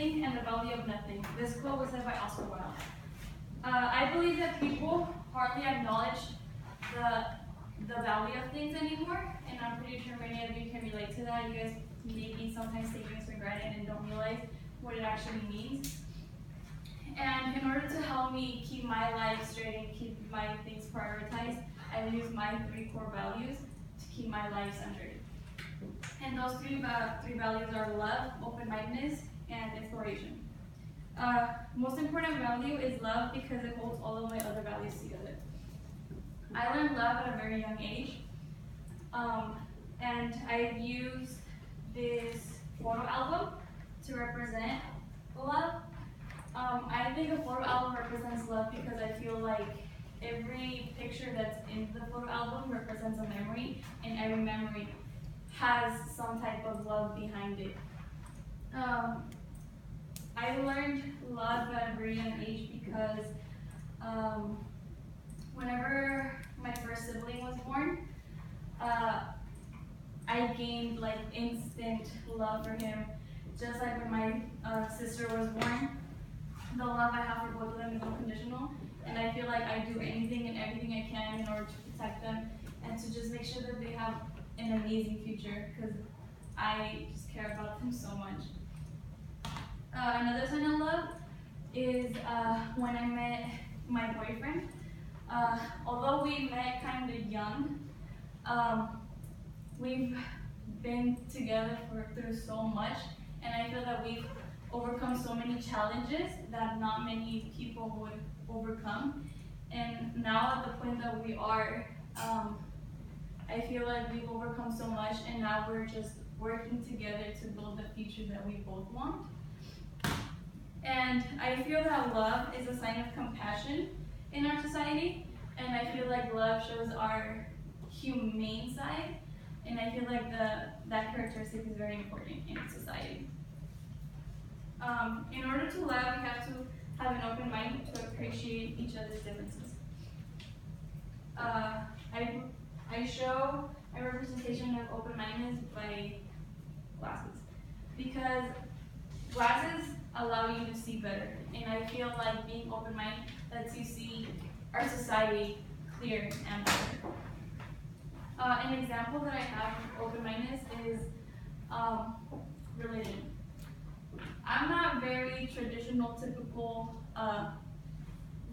and the value of nothing. This quote was said by Oscar Wilde. Uh, I believe that people hardly acknowledge the the value of things anymore, and I'm pretty sure many of you can relate to that. You guys maybe sometimes take things for granted and don't realize what it actually means. And in order to help me keep my life straight and keep my things prioritized, I use my three core values to keep my life centered. And those three, uh, three values are love, open-mindedness, and exploration. Uh, most important value is love because it holds all of my other values together. I learned love at a very young age, um, and I've used this photo album to represent love. Um, I think a photo album represents love because I feel like every picture that's in the photo album represents a memory, and every memory has some type of love behind it. Um, I learned love at a very young age because um, whenever my first sibling was born, uh, I gained like instant love for him. Just like when my uh, sister was born, the love I have for both of them is unconditional. And I feel like I do anything and everything I can in order to protect them and to just make sure that they have an amazing future because I just care about them so much. Uh, another sign of love is uh, when I met my boyfriend. Uh, although we met kind of young, um, we've been together for through so much, and I feel that we've overcome so many challenges that not many people would overcome. And now at the point that we are, um, I feel like we've overcome so much, and now we're just working together to build the future that we both want. And I feel that love is a sign of compassion in our society, and I feel like love shows our humane side, and I feel like the that characteristic is very important in society. Um, in order to love, we have to have an open mind to appreciate each other's differences. Uh, I, I show a representation of open-mindedness by glasses because glasses allow you to see better. And I feel like being open-minded lets you see our society clear and better. Uh, an example that I have of open-mindedness is um, religion. I'm not very traditional, typical uh,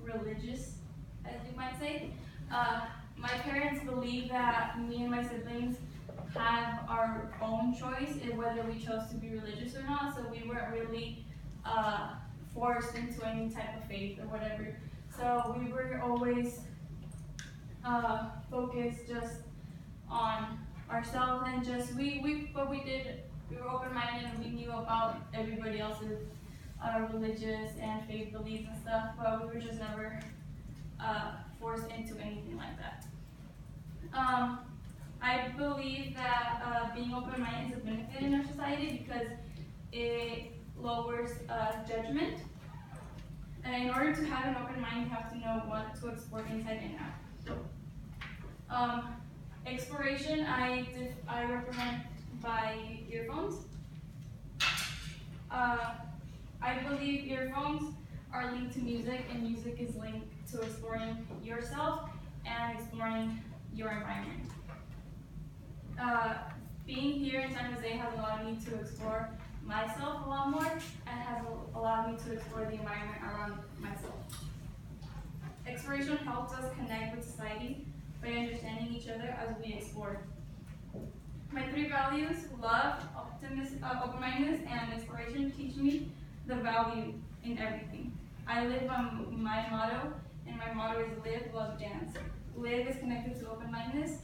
religious, as you might say. Uh, my parents believe that me and my siblings have our own choice in whether we chose to be religious or not, so we weren't really uh, forced into any type of faith or whatever. So we were always uh, focused just on ourselves and just we we but we did we were open minded and we knew about everybody else's uh, religious and faith beliefs and stuff, but we were just never uh, forced into anything like that. Um, I believe that uh, being open minded is a benefit in our society because it lowers uh, judgment. And in order to have an open mind, you have to know what to explore inside and out. Um, exploration, I, I represent by earphones. Uh, I believe earphones are linked to music, and music is linked to exploring yourself and exploring your environment. Uh, being here in San Jose has allowed me to explore myself a lot more and has allowed me to explore the environment around myself. Exploration helps us connect with society by understanding each other as we explore. My three values, love, optimism, uh, open-mindedness, and exploration, teach me the value in everything. I live on my motto, and my motto is live, love, dance. Live is connected to open-mindedness,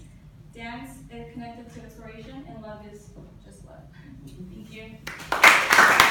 Dance is connected to inspiration, and love is just love. Thank you.